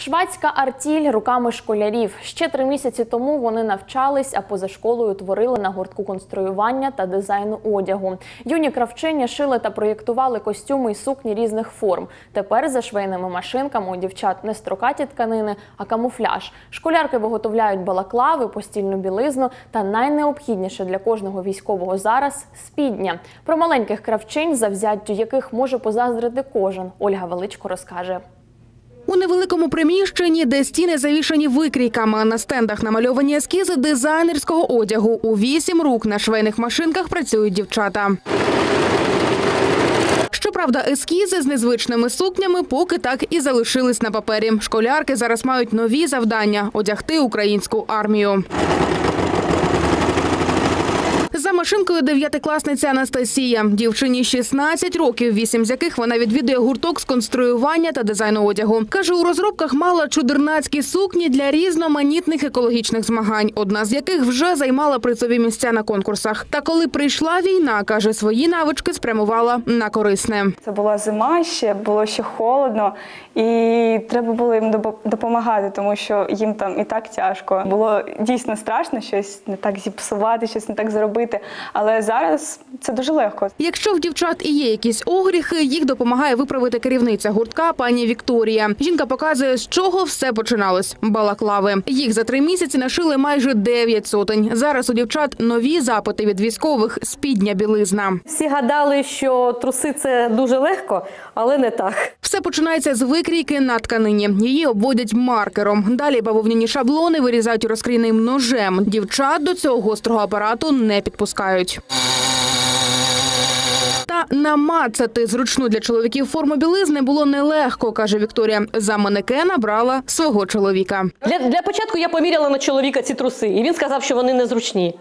Швадська артіль руками школярів. Ще три місяці тому вони навчались, а поза школою творили на гуртку конструювання та дизайну одягу. Юні кравчині шили та проєктували костюми й сукні різних форм. Тепер за швейними машинками у дівчат не строкаті тканини, а камуфляж. Школярки виготовляють балаклави, постільну білизну та найнеобхідніше для кожного військового зараз спідня. Про маленьких кравчинь, завзяттю яких може позаздрити кожен. Ольга Величко розкаже. У невеликому приміщенні, де стіни завішані викрійками, на стендах намальовані ескізи дизайнерського одягу. У вісім рук на швейних машинках працюють дівчата. Щоправда, ескізи з незвичними сукнями поки так і залишились на папері. Школярки зараз мають нові завдання одягти українську армію. Машинкою дев'ятикласниця Анастасія. Дівчині 16 років, вісім з яких вона відвідує гурток з конструювання та дизайну одягу. Каже, у розробках мала чудернацькі сукні для різноманітних екологічних змагань, одна з яких вже займала призові місця на конкурсах. Та коли прийшла війна, каже, свої навички спрямувала на корисне. Це була зима, ще було ще холодно, і треба було їм допомагати, тому що їм там і так тяжко. Було дійсно страшно щось не так зіпсувати, щось не так зробити. Але зараз це дуже легко. Якщо в дівчат і є якісь огріхи, їх допомагає виправити керівниця гуртка пані Вікторія. Жінка показує, з чого все починалось. Балаклави. Їх за три місяці нашили майже дев'ять сотень. Зараз у дівчат нові запити від військових спідня білизна. Всі гадали, що труси це дуже легко, але не так. Все починається з викрійки на тканині. Її обводять маркером. Далі бавовняні шаблони вирізають розкрійним ножем. Дівчат до цього гострого апарату не підпускають. Та намацати зручну для чоловіків форму білизни було нелегко, каже Вікторія. За манекена брала свого чоловіка. Для, для початку я поміряла на чоловіка ці труси, і він сказав, що вони незручні.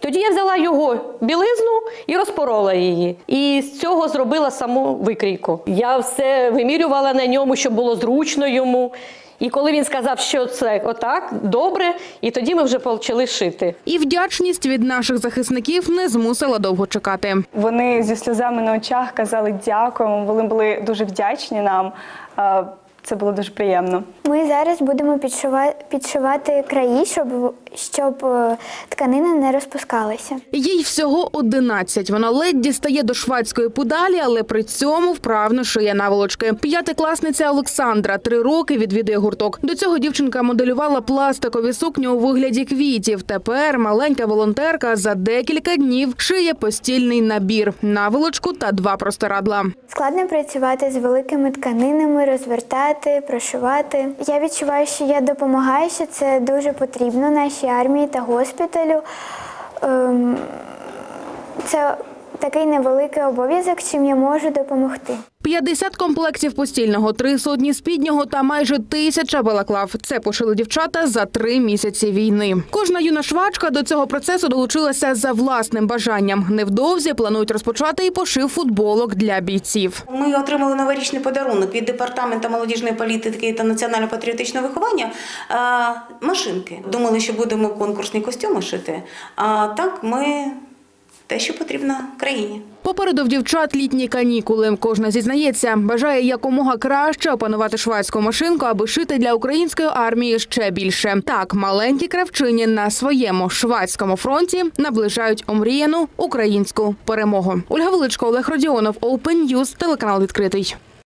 Тоді я взяла його білизну і розпорола її. І з цього зробила саму викрійку. Я все вимірювала на ньому, щоб було зручно йому. І коли він сказав, що це отак, добре, і тоді ми вже почали шити. І вдячність від наших захисників не змусила довго чекати. Вони зі сльозами на очах казали дякуємо. Вони були дуже вдячні нам. Це було дуже приємно. Ми зараз будемо підшива- підшивати краї, щоб, щоб е, тканина не розпускалася. Їй всього 11. Вона ледь дістає до швадської педалі, але при цьому вправно шиє наволочки. П'ятикласниця Олександра три роки відвідує гурток. До цього дівчинка моделювала пластикові сукні у вигляді квітів. Тепер маленька волонтерка за декілька днів шиє постільний набір, наволочку та два простирадла. Складно працювати з великими тканинами, розвертати, прошивати. Я відчуваю, що я допомагаю, що це дуже потрібно нашій армії та госпіталю. Ем, Це такий невеликий обов'язок, чим я можу допомогти. 50 комплектів постільного, три сотні спіднього та майже тисяча балаклав. Це пошили дівчата за три місяці війни. Кожна юна швачка до цього процесу долучилася за власним бажанням. Невдовзі планують розпочати і пошив футболок для бійців. Ми отримали новорічний подарунок від департаменту молодіжної політики та національно-патріотичного виховання е, машинки. Думали, що будемо конкурсні костюми шити. А так ми те, що потрібно країні. Попереду в дівчат літні канікули. Кожна зізнається, бажає якомога краще опанувати швадську машинку, аби шити для української армії ще більше. Так, маленькі кравчині на своєму швадському фронті наближають омріяну українську перемогу. Ольга Величко, Олег Родіонов, Open News, телеканал відкритий.